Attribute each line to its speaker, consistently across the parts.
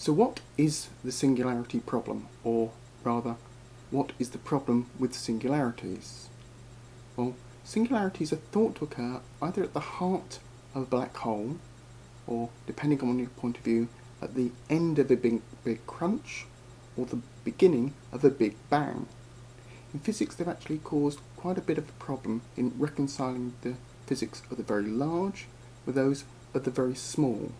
Speaker 1: So what is the singularity problem, or rather, what is the problem with singularities? Well, singularities are thought to occur either at the heart of a black hole, or, depending on your point of view, at the end of a big, big crunch, or the beginning of a big bang. In physics, they've actually caused quite a bit of a problem in reconciling the physics of the very large with those of the very small.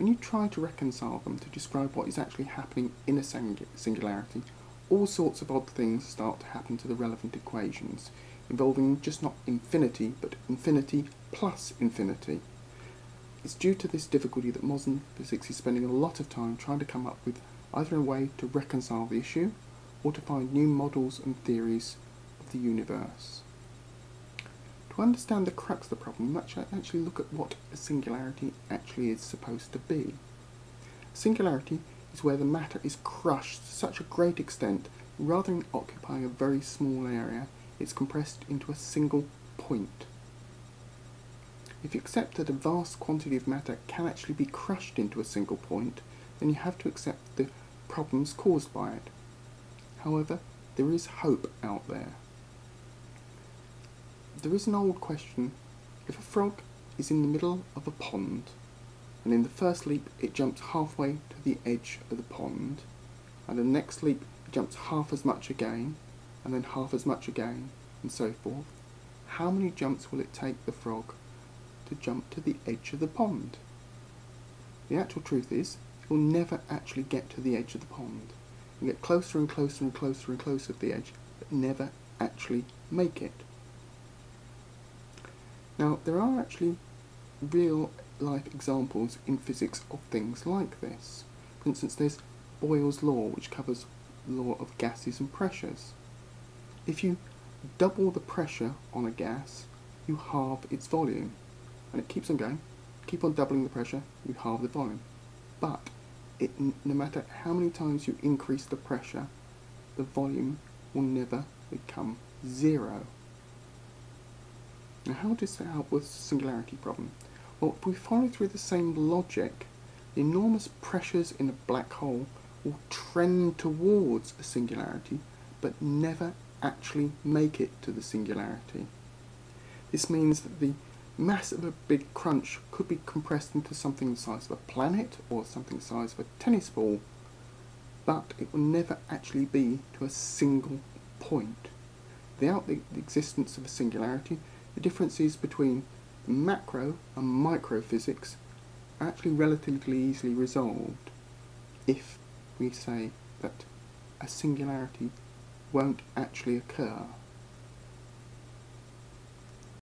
Speaker 1: When you try to reconcile them to describe what is actually happening in a singularity, all sorts of odd things start to happen to the relevant equations, involving just not infinity, but infinity plus infinity. It's due to this difficulty that modern physics is spending a lot of time trying to come up with either a way to reconcile the issue, or to find new models and theories of the universe. To understand the crux of the problem, we must actually look at what a singularity actually is supposed to be. Singularity is where the matter is crushed to such a great extent, rather than occupying a very small area, it's compressed into a single point. If you accept that a vast quantity of matter can actually be crushed into a single point, then you have to accept the problems caused by it. However, there is hope out there. There is an old question. If a frog is in the middle of a pond, and in the first leap it jumps halfway to the edge of the pond, and the next leap it jumps half as much again, and then half as much again, and so forth, how many jumps will it take the frog to jump to the edge of the pond? The actual truth is, it will never actually get to the edge of the pond. You get closer and closer and closer and closer to the edge, but never actually make it. Now, there are actually real life examples in physics of things like this. For instance, there's Boyle's law, which covers the law of gases and pressures. If you double the pressure on a gas, you halve its volume. And it keeps on going. Keep on doubling the pressure, you halve the volume. But it, no matter how many times you increase the pressure, the volume will never become zero. Now how does that help with the singularity problem? Well, if we follow through the same logic, the enormous pressures in a black hole will trend towards a singularity, but never actually make it to the singularity. This means that the mass of a big crunch could be compressed into something the size of a planet or something the size of a tennis ball, but it will never actually be to a single point. Without the existence of a singularity, the differences between macro and micro physics are actually relatively easily resolved if we say that a singularity won't actually occur